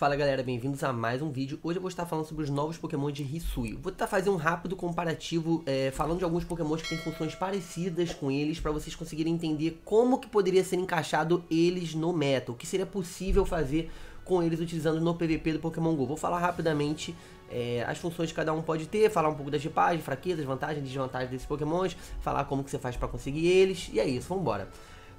Fala galera, bem-vindos a mais um vídeo. Hoje eu vou estar falando sobre os novos Pokémon de Hisui. Vou tentar fazer um rápido comparativo, é, falando de alguns Pokémon que têm funções parecidas com eles, para vocês conseguirem entender como que poderia ser encaixado eles no meta, o que seria possível fazer com eles utilizando no PVP do Pokémon GO. Vou falar rapidamente é, as funções que cada um pode ter, falar um pouco das tipagens, fraquezas, vantagens e desvantagens desses Pokémons, falar como que você faz para conseguir eles, e é isso, vambora.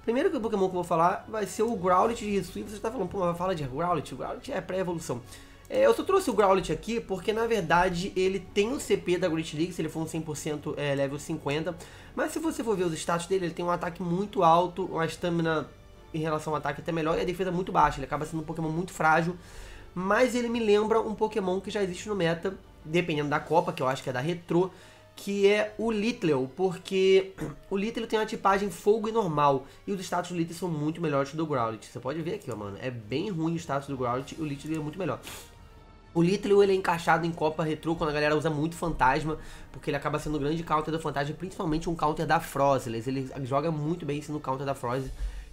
Primeiro que o Pokémon que eu vou falar vai ser o Growlithe de Hisui. Você está falando, pô, mas fala de Growlithe? Growlithe é pré-evolução. É, eu só trouxe o Growlithe aqui porque, na verdade, ele tem o CP da Great League, se ele for um 100% é, level 50. Mas se você for ver os status dele, ele tem um ataque muito alto, uma stamina em relação ao ataque até melhor e a defesa muito baixa. Ele acaba sendo um Pokémon muito frágil. Mas ele me lembra um Pokémon que já existe no meta, dependendo da Copa, que eu acho que é da Retro, que é o Litleo, porque o Litleo tem uma tipagem fogo e normal, e os status do Litleo são muito melhores que do Growlithe. Você pode ver aqui, ó, mano, é bem ruim o status do Growlithe e o Litleo é muito melhor. O Litleo ele é encaixado em Copa Retro quando a galera usa muito Fantasma, porque ele acaba sendo um grande counter do Fantasma, principalmente um counter da Frozless. Ele joga muito bem sendo counter da Frozless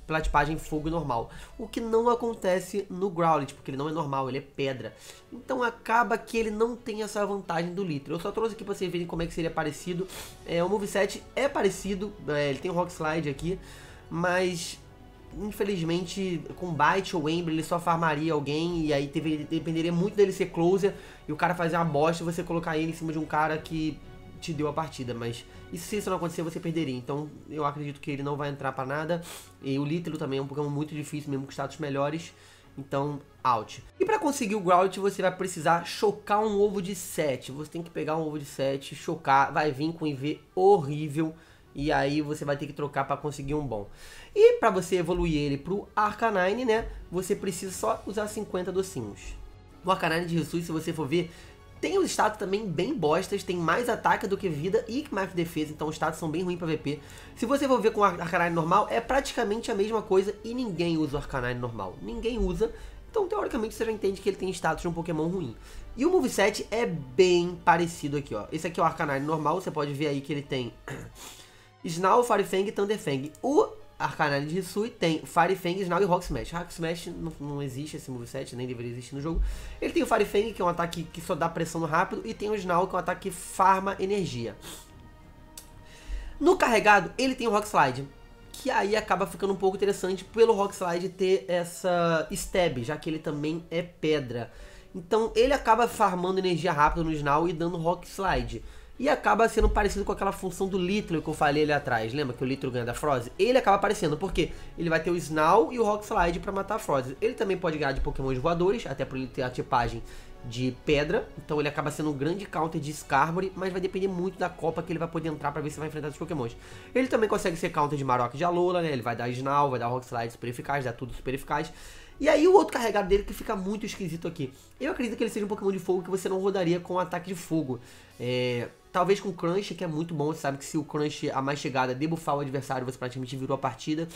pela tipagem fogo normal. O que não acontece no Growlithe, porque ele não é normal, ele é pedra. Então acaba que ele não tem essa vantagem do Litro. Eu só trouxe aqui pra vocês verem como é que seria parecido. É, o moveset é parecido, é, ele tem o Rock Slide aqui, mas infelizmente, com Bite ou Ember, ele só farmaria alguém e aí teve, dependeria muito dele ser closer e o cara fazer uma bosta e você colocar ele em cima de um cara que te deu a partida, mas e se isso não acontecer, você perderia. Então eu acredito que ele não vai entrar para nada. E o Lítero também é um Pokémon muito difícil, mesmo com status melhores. Então, out. E para conseguir o Growlithe, você vai precisar chocar um ovo de 7. Você tem que pegar um ovo de 7, chocar, vai vir com IV horrível. E aí você vai ter que trocar para conseguir um bom. E para você evoluir ele pro Arcanine, né? Você precisa só usar 50 docinhos. O Arcanine de Risui, se você for ver, tem os status também bem bostas, tem mais ataque do que vida e mais defesa, então os status são bem ruins pra VP. Se você for ver com o Arcanine normal, é praticamente a mesma coisa e ninguém usa o Arcanine normal. Ninguém usa, então teoricamente você já entende que ele tem status de um Pokémon ruim. E o moveset é bem parecido aqui, ó. Esse aqui é o Arcanine normal, você pode ver aí que ele tem Snarl, Firefang e Thunderfang. O Arcanine de Hisui tem Fire Fang, Snarl e Rock Smash. Rock Smash não, não, existe esse moveset, nem deveria existir no jogo. Ele tem o Fire Fang, que é um ataque que só dá pressão rápido, e tem o Snarl, que é um ataque que farma energia. No carregado, ele tem o Rock Slide, que aí acaba ficando um pouco interessante pelo Rock Slide ter essa stab, já que ele também é pedra. Então ele acaba farmando energia rápida no Snarl e dando Rock Slide. E acaba sendo parecido com aquela função do Litro que eu falei ali atrás. Lembra que o Litro ganha da Froze? Ele acaba aparecendo, porque ele vai ter o Snarl e o Rock Slide pra matar a Froze. Ele também pode ganhar de Pokémon voadores, até por ele ter a tipagem de pedra. Então ele acaba sendo um grande counter de Skarmory, mas vai depender muito da Copa que ele vai poder entrar pra ver se vai enfrentar os Pokémons. Ele também consegue ser counter de Maroc de Alola, né? Ele vai dar Snarl, vai dar Rock Slide super eficaz, dá tudo super eficaz. E aí o outro carregado dele que fica muito esquisito aqui. Eu acredito que ele seja um Pokémon de fogo que você não rodaria com ataque de fogo. É, talvez com Crunch, que é muito bom. Você sabe que se o Crunch, a mais chegada, debuffar o adversário, você praticamente virou a partida.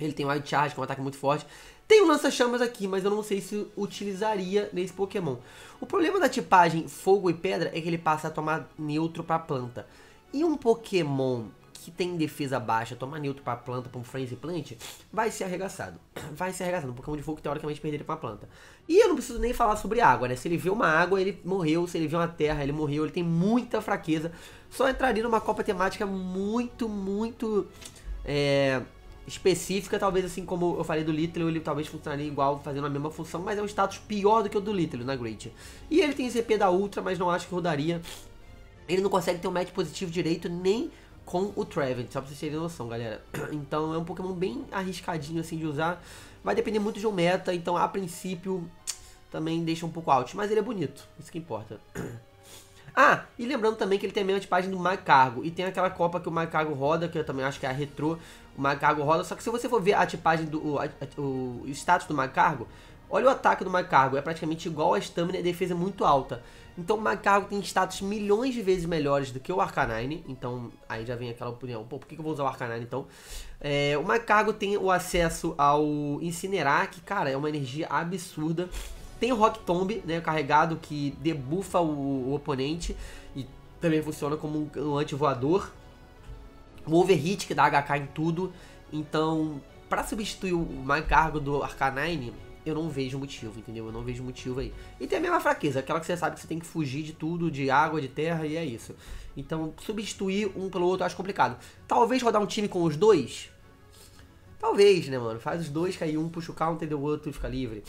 Ele tem o Wild Charge, que é um ataque muito forte. Tem o Lança-Chamas aqui, mas eu não sei se utilizaria nesse Pokémon. O problema da tipagem Fogo e Pedra é que ele passa a tomar neutro para planta. E um Pokémon que tem defesa baixa, toma neutro pra planta, pra um frenzy plant, vai ser arregaçado. Vai ser arregaçado. Um Pokémon de fogo que teoricamente perderia pra planta. E eu não preciso nem falar sobre água, né? Se ele vê uma água, ele morreu. Se ele vê uma terra, ele morreu. Ele tem muita fraqueza. Só entraria numa copa temática muito, muito... É, específica, talvez assim como eu falei do Little, ele talvez funcionaria igual, fazendo a mesma função, mas é um status pior do que o do Little na Great. E ele tem EP da Ultra, mas não acho que rodaria. Ele não consegue ter um match positivo direito, nem com o Trevenant, só pra vocês terem noção, galera. Então é um Pokémon bem arriscadinho assim de usar. Vai depender muito de um meta, então a princípio também deixa um pouco alto. Mas ele é bonito, isso que importa. Ah, e lembrando também que ele tem a mesma tipagem do Cargo. E tem aquela copa que o Cargo roda, que eu também acho que é a Retro. O Cargo roda, só que se você for ver a tipagem do o, a, o status do Cargo, olha o ataque do Cargo. É praticamente igual a stamina e a defesa muito alta. Então o Macaco tem status milhões de vezes melhores do que o Arcanine. Então aí já vem aquela opinião, pô, por que eu vou usar o Arcanine então? É, o Macaco tem o acesso ao Incinerar, que cara, é uma energia absurda. Tem o Rock Tomb, né, carregado, que debufa o, o oponente e também funciona como um, um anti-voador. O Overhit, que dá HK em tudo. Então, para substituir o Macargo do Arcanine, eu não vejo motivo, entendeu? Eu não vejo motivo aí. E tem a mesma fraqueza, aquela que você sabe que você tem que fugir de tudo, de água, de terra, e é isso. Então, substituir um pelo outro eu acho complicado. Talvez rodar um time com os dois? Talvez, né, mano? Faz os dois, cair um, puxa o counter, deu o outro e fica livre.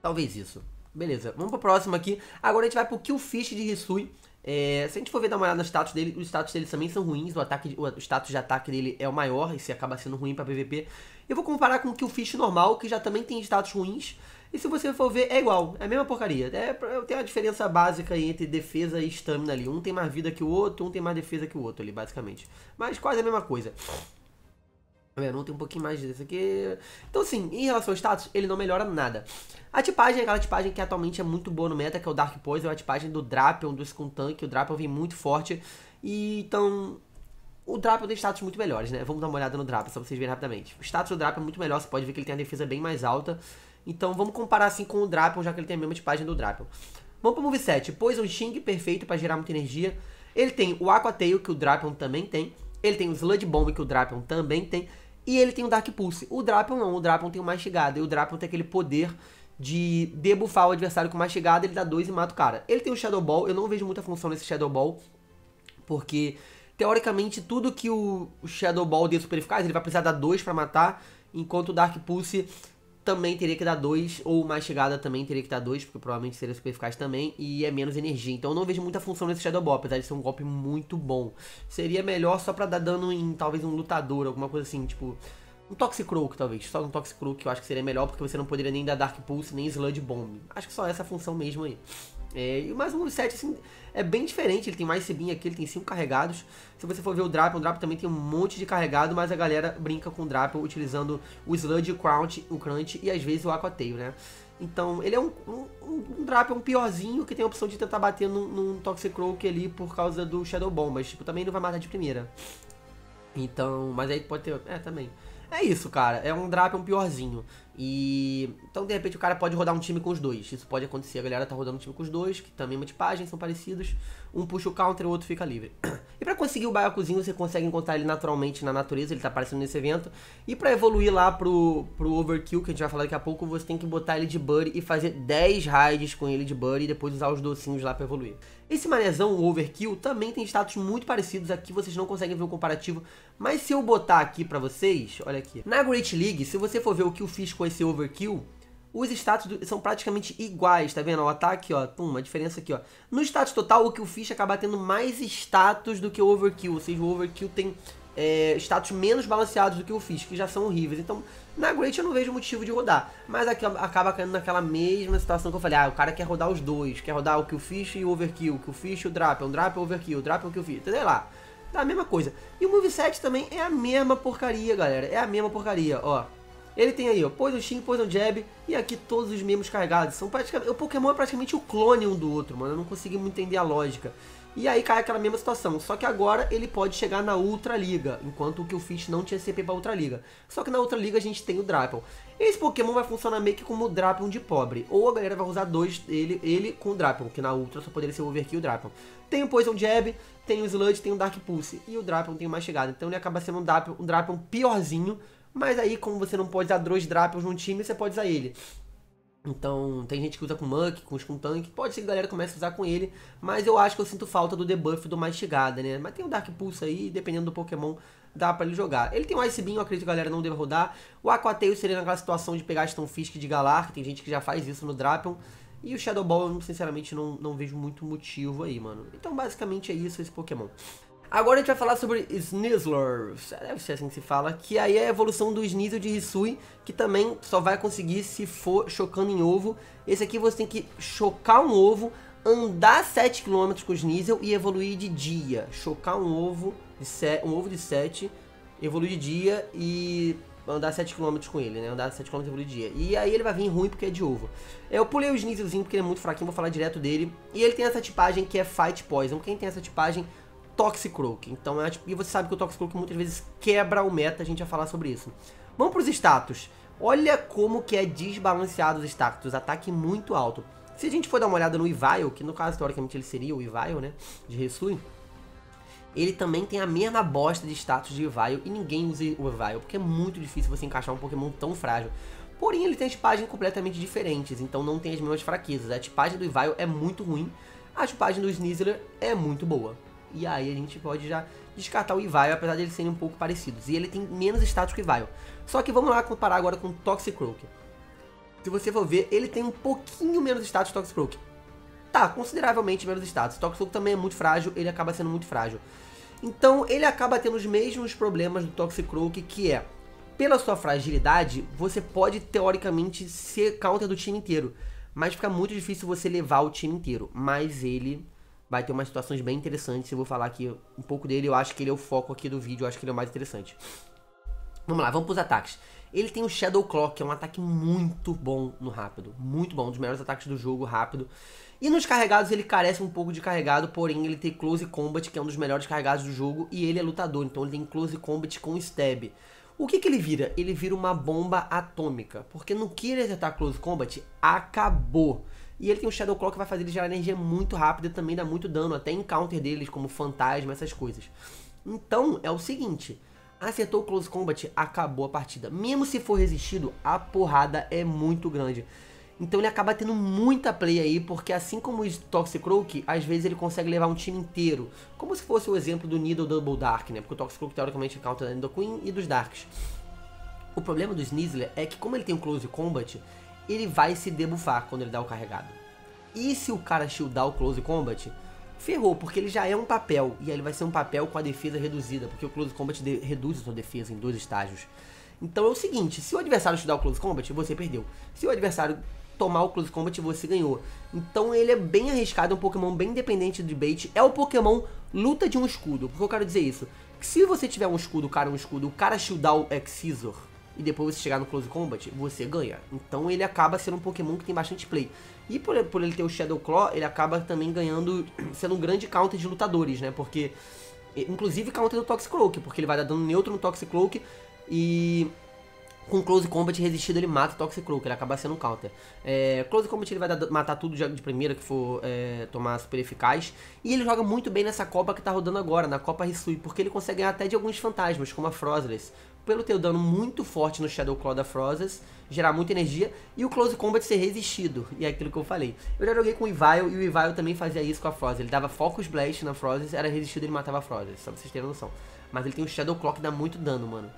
Talvez isso. Beleza, vamos pro próximo aqui. Agora a gente vai pro Killfish de Hisui. É, se a gente for ver dar uma olhada no status dele, os status dele também são ruins. O, ataque, o status de ataque dele é o maior, e se acaba sendo ruim para PVP. Eu vou comparar com o Killfish normal, que já também tem status ruins. E se você for ver, é igual, é a mesma porcaria. É, tem uma diferença básica entre defesa e stamina ali. Um tem mais vida que o outro, um tem mais defesa que o outro ali, basicamente. Mas quase a mesma coisa. Tá? Um tem um pouquinho mais desse aqui. Então, assim, em relação ao status, ele não melhora nada. A tipagem é aquela tipagem que atualmente é muito boa no meta, que é o Dark Poison, é a tipagem do Drapion, do Skuntank. O Drapion vem muito forte. E então, o Drapion tem status muito melhores, né? Vamos dar uma olhada no Drapion, só pra vocês verem rapidamente. O status do Drapion é muito melhor, você pode ver que ele tem a defesa bem mais alta. Então vamos comparar assim com o Drapion, já que ele tem a mesma tipagem do Drapion. Vamos pro moveset. Poison Xing, perfeito para gerar muita energia. Ele tem o Aqua Tail, que o Drapion também tem. Ele tem o Sludge Bomb, que o Drapion também tem. E ele tem o Dark Pulse. O Drapion não, o Drapion tem o Mastigado. E o Drapion tem aquele poder de debuffar o adversário com Mastigado, ele dá 2 e mata o cara. Ele tem o Shadow Ball, eu não vejo muita função nesse Shadow Ball, porque teoricamente, tudo que o Shadow Ball dê super eficaz, ele vai precisar dar 2 para matar, enquanto o Dark Pulse também teria que dar 2, ou mais chegada também teria que dar 2, porque provavelmente seria super eficaz também, e é menos energia. Então eu não vejo muita função nesse Shadow Ball, apesar de ser um golpe muito bom. Seria melhor só pra dar dano em talvez um lutador, alguma coisa assim, tipo... Um Toxicroak, talvez. Só um Toxicroak eu acho que seria melhor, porque você não poderia nem dar Dark Pulse, nem Sludge Bomb. Acho que só essa função mesmo aí. É, mas o moveset, assim, é bem diferente. Ele tem mais cebinha aqui, ele tem 5 carregados. Se você for ver o Drapion, o Drapion também tem um monte de carregado, mas a galera brinca com o Drapion utilizando o Sludge, o Crunch, o Crunch e às vezes o Aqua Tail, né? Então, ele é um, um, um Drapion piorzinho que tem a opção de tentar bater num, num Toxicroak ali por causa do Shadow Bomb, mas tipo, também não vai matar de primeira. Então, mas aí pode ter... É, também. É isso, cara. É um Drapion piorzinho. E então de repente o cara pode rodar um time com os dois. Isso pode acontecer. A galera tá rodando um time com os dois, que também é uma tipagem, são parecidos. Um puxa o counter, o outro fica livre. e para conseguir o Baiacuzinho, você consegue encontrar ele naturalmente na natureza, ele tá aparecendo nesse evento. E para evoluir lá pro, pro Overkill, que a gente vai falar daqui a pouco, você tem que botar ele de Buddy e fazer 10 raids com ele de Buddy e depois usar os docinhos lá para evoluir. Esse manezão, o Overkill, também tem status muito parecidos. Aqui vocês não conseguem ver o comparativo. Mas se eu botar aqui pra vocês, olha aqui. Na Great League, se você for ver o que eu fiz com esse Overkill, os status são praticamente iguais, tá vendo? O ataque, ó, pum, uma diferença aqui, ó. No status total, o que o Fish acaba tendo mais status do que o Overkill, ou seja, o Overkill tem é, status menos balanceados do que o Fish, que já são horríveis. Então, na Great eu não vejo motivo de rodar. Mas aqui acaba caindo naquela mesma situação que eu falei. Ah, o cara quer rodar os dois. Quer rodar o Kill Fish e o Overkill. O Kill Fish e o Drap. Um Drap e o Overkill. O Drap o Kill Fish. Sei lá. Dá a mesma coisa. E o moveset também é a mesma porcaria, galera. É a mesma porcaria, ó. Ele tem aí, ó, Poison Shin, Poison Jab e aqui todos os membros carregados. São praticamente, o Pokémon é praticamente o clone um do outro, mano. Eu não consegui muito entender a lógica. E aí cai aquela mesma situação. Só que agora ele pode chegar na Ultra Liga, enquanto o Killfish não tinha CP pra Ultra Liga. Só que na Ultra Liga a gente tem o Drapple. Esse Pokémon vai funcionar meio que como o Drapple de pobre. Ou a galera vai usar dois ele, ele com o Drapple, que na Ultra só poderia ser o Overkill e o. Tem o Poison Jab, tem o Sludge, tem o Dark Pulse. E o Drapple tem mais chegada. Então ele acaba sendo um Drapple, um Drapple piorzinho. Mas aí, como você não pode usar dois Drapples num time, você pode usar ele. Então, tem gente que usa com Muck, com Skuntank, pode ser que a galera comece a usar com ele, mas eu acho que eu sinto falta do debuff do Mastigada, né? Mas tem o Dark Pulse aí, dependendo do Pokémon, dá pra ele jogar. Ele tem o Ice Beam, eu acredito que a galera não deva rodar. O Aquatail seria naquela situação de pegar Stonfisk de Galar, que tem gente que já faz isso no Drapion. E o Shadow Ball, eu sinceramente não, não vejo muito motivo aí, mano. Então, basicamente é isso esse Pokémon. Agora a gente vai falar sobre Snizzler, deve ser assim que se fala, que aí é a evolução do Sneasel de Hisui, que também só vai conseguir se for chocando em ovo. Esse aqui você tem que chocar um ovo, andar 7km com o Sneasel e evoluir de dia. Chocar um ovo de, set, um ovo de 7, evoluir de dia e andar 7km com ele, né? Andar 7km e evoluir de dia. E aí ele vai vir ruim porque é de ovo. Eu pulei o Sneaselzinho porque ele é muito fraquinho, vou falar direto dele. E ele tem essa tipagem que é Fight Poison. Quem tem essa tipagem Toxicroak. Então é tipo, e você sabe que o Toxicroak muitas vezes quebra o meta, a gente vai falar sobre isso. Vamos para os status. Olha como que é desbalanceado os status, ataque muito alto. Se a gente for dar uma olhada no Ivile, que no caso teoricamente ele seria o Ivile, né, de Resui, ele também tem a mesma bosta de status de Ivile e ninguém usa o Ivile, porque é muito difícil você encaixar um Pokémon tão frágil. Porém, ele tem tipagens completamente diferentes, então não tem as mesmas fraquezas. A tipagem do Ivile é muito ruim, a tipagem do Snizzler é muito boa. E aí a gente pode já descartar o Ivile, apesar de eles serem um pouco parecidos. E ele tem menos status que o Ivile. Só que vamos lá comparar agora com o Toxicroak. Se você for ver, ele tem um pouquinho menos status Toxicroak. Tá, consideravelmente menos status. Toxicroak também é muito frágil, ele acaba sendo muito frágil. Então ele acaba tendo os mesmos problemas do Toxicroak, que é, pela sua fragilidade, você pode teoricamente ser counter do time inteiro. Mas fica muito difícil você levar o time inteiro. Mas ele vai ter umas situações bem interessantes. Eu vou falar aqui um pouco dele. Eu acho que ele é o foco aqui do vídeo. Eu acho que ele é o mais interessante. Vamos lá, vamos para os ataques. Ele tem o Shadow Clock, que é um ataque muito bom no rápido. Muito bom, um dos melhores ataques do jogo, rápido. E nos carregados ele carece um pouco de carregado, porém ele tem Close Combat, que é um dos melhores carregados do jogo, e ele é lutador, então ele tem Close Combat com Stab. O que, que ele vira? Ele vira uma bomba atômica, porque no que ele acertar Close Combat, acabou. E ele tem um Shadow Clock que vai fazer ele gerar energia muito rápida e também dá muito dano, até em counter deles, como fantasma, essas coisas. Então, é o seguinte, acertou o Close Combat, acabou a partida. Mesmo se for resistido, a porrada é muito grande. Então ele acaba tendo muita play aí, porque assim como o Toxicroak, às vezes ele consegue levar um time inteiro. Como se fosse o exemplo do Needle Double Dark, né? Porque o Toxicroak teoricamente é counter da Nidoqueen e dos Darks. O problema do Sneasler é que como ele tem um Close Combat, ele vai se debuffar quando ele dá o carregado. E se o cara shieldar o Close Combat, ferrou, porque ele já é um papel, e aí ele vai ser um papel com a defesa reduzida, porque o Close Combat reduz a sua defesa em dois estágios. Então é o seguinte, se o adversário shieldar o Close Combat, você perdeu. Se o adversário tomar o Close Combat, você ganhou. Então ele é bem arriscado, é um Pokémon bem independente de bait. É o Pokémon luta de um escudo. Por que eu quero dizer isso? Que se você tiver um escudo, cara um escudo, o cara shieldar o Excisor, e depois você chegar no Close Combat, você ganha. Então ele acaba sendo um Pokémon que tem bastante play. E por, por ele ter o Shadow Claw, ele acaba também ganhando, sendo um grande counter de lutadores, né? Porque, inclusive counter do Toxicroak, porque ele vai dar dano neutro no Toxicroak e com Close Combat resistido ele mata o Toxicroak, ele acaba sendo um counter. É, close Combat ele vai dar, matar tudo de, primeira que for é, tomar super eficaz. E ele joga muito bem nessa Copa que tá rodando agora, na Copa Risui, porque ele consegue ganhar até de alguns fantasmas, como a Frozless pelo ter o dano muito forte no Shadow Claw da Frozas, gerar muita energia, e o Close Combat ser resistido, e é aquilo que eu falei. Eu já joguei com o Ivile, e o Ivile também fazia isso com a Frozas, ele dava Focus Blast na Frozas, era resistido e ele matava a Frozas, só pra vocês terem noção. Mas ele tem o Shadow Claw que dá muito dano, mano.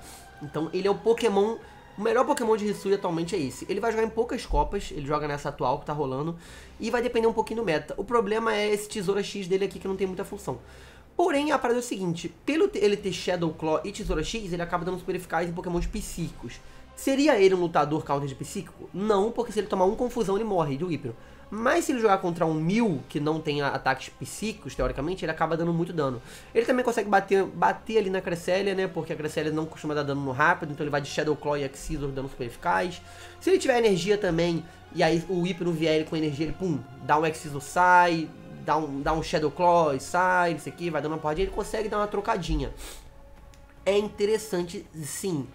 Então ele é o Pokémon... O melhor Pokémon de Hisui atualmente é esse. Ele vai jogar em poucas copas, ele joga nessa atual que tá rolando, e vai depender um pouquinho do meta. O problema é esse Tesoura X dele aqui que não tem muita função. Porém, a parada é o seguinte, pelo ele ter Shadow Claw e Tesoura X, ele acaba dando super eficaz em Pokémon psíquicos. Seria ele um lutador counter de psíquico? Não, porque se ele tomar uma confusão ele morre de Whipero. Mas se ele jogar contra um Mil, que não tem ataques psíquicos, teoricamente, ele acaba dando muito dano. Ele também consegue bater, bater ali na Cresselia, né? Porque a Cresselia não costuma dar dano no rápido, então ele vai de Shadow Claw e Excisor dando super eficaz. Se ele tiver energia também, e aí o Whipero vier ele com energia, ele pum, dá um Excisor sai, dá um, dá um Shadow Claw e sai, isso aqui, vai dando uma porradinha, ele consegue dar uma trocadinha. É interessante, sim.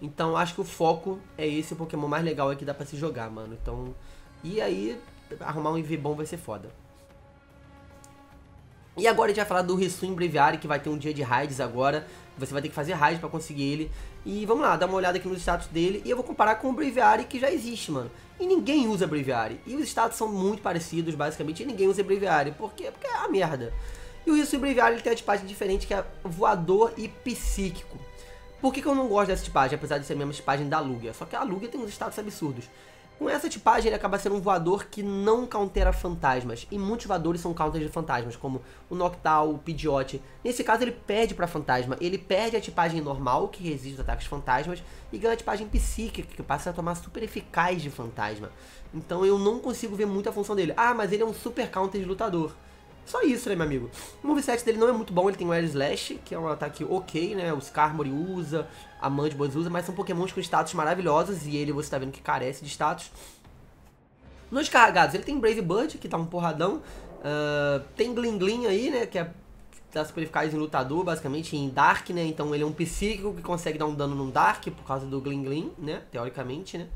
Então acho que o foco é esse o Pokémon mais legal aqui dá pra se jogar, mano. Então, e aí, arrumar um IV bom vai ser foda. E agora a gente vai falar do Rissuin Breviary, que vai ter um dia de raids agora. Você vai ter que fazer raid pra conseguir ele. E vamos lá, dar uma olhada aqui nos status dele. E eu vou comparar com o Breviary que já existe, mano. E ninguém usa Breviary. E os status são muito parecidos, basicamente, e ninguém usa Breviary. Por quê? Porque é a merda. E o Rissuin Breviary ele tem a tipagem diferente, que é voador e psíquico. Por que, que eu não gosto dessa tipagem, apesar de ser a mesma tipagem da Lugia? Só que a Lugia tem uns status absurdos. Com essa tipagem, ele acaba sendo um voador que não countera fantasmas. E muitos voadores são counters de fantasmas, como o Noctowl, o Pidgeot. Nesse caso, ele perde para fantasma. Ele perde a tipagem normal, que resiste aos ataques fantasmas, e ganha a tipagem psíquica, que passa a tomar super eficaz de fantasma. Então eu não consigo ver muita função dele. Ah, mas ele é um super counter de lutador. Só isso, né, meu amigo? O moveset dele não é muito bom, ele tem o Air Slash, que é um ataque ok, né? O Skarmory usa, a Mandibles usa, mas são pokémons com status maravilhosos e ele você tá vendo que carece de status. Nos carregados, ele tem Brave Bird, que tá um porradão. Uh, tem Gling Gling aí, né, que é dá super eficaz em lutador, basicamente, em Dark, né? Então ele é um psíquico que consegue dar um dano no Dark por causa do Gling Gling, né? Teoricamente, né?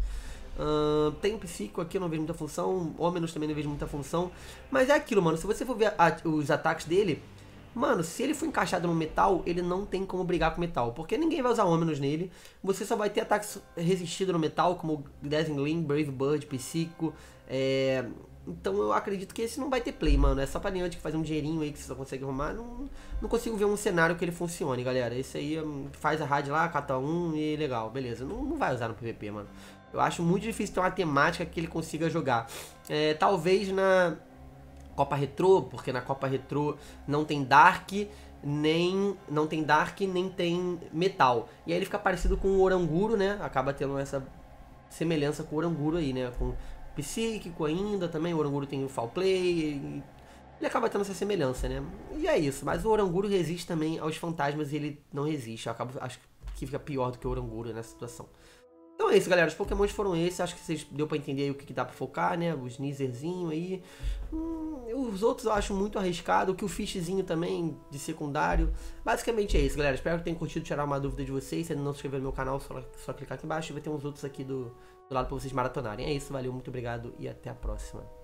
Uh, tem psíquico aqui, eu não vejo muita função. Ômenos também não vejo muita função. Mas é aquilo, mano. Se você for ver a, os ataques dele, Mano, se ele for encaixado no metal, ele não tem como brigar com metal. Porque ninguém vai usar Ominous nele. Você só vai ter ataques resistidos no metal, como Dazzling Brave Bird, Psíquico. É... Então eu acredito que esse não vai ter play, mano. É só pra Niantic fazer um dinheirinho aí que você só consegue arrumar. Não, não consigo ver um cenário que ele funcione, galera. Esse aí hum, faz a rádio lá, cata um e legal, beleza. Não, não vai usar no PVP, mano. Eu acho muito difícil ter uma temática que ele consiga jogar. É, talvez na Copa Retro, porque na Copa Retro não tem Dark, nem não tem Dark, nem tem Metal. E aí ele fica parecido com o Oranguro, né? Acaba tendo essa semelhança com o Oranguro aí, né? Com psíquico ainda também, o Oranguro tem o Fall Play. Ele acaba tendo essa semelhança, né? E é isso, mas o Oranguro resiste também aos fantasmas e ele não resiste. Eu acabo, acho que fica pior do que o Oranguro nessa situação. Então é galera. Os Pokémons foram esses. Acho que vocês deu pra entender o que, que dá pra focar, né? Os Nizerzinho aí. Hum, os outros eu acho muito arriscado. O que o Fishzinho também, de secundário. Basicamente é isso, galera. Espero que tenham curtido tirar uma dúvida de vocês. Se ainda não se inscrever no meu canal, só, só clicar aqui embaixo. Vai ter uns outros aqui do, do lado pra vocês maratonarem. É isso, valeu, muito obrigado e até a próxima.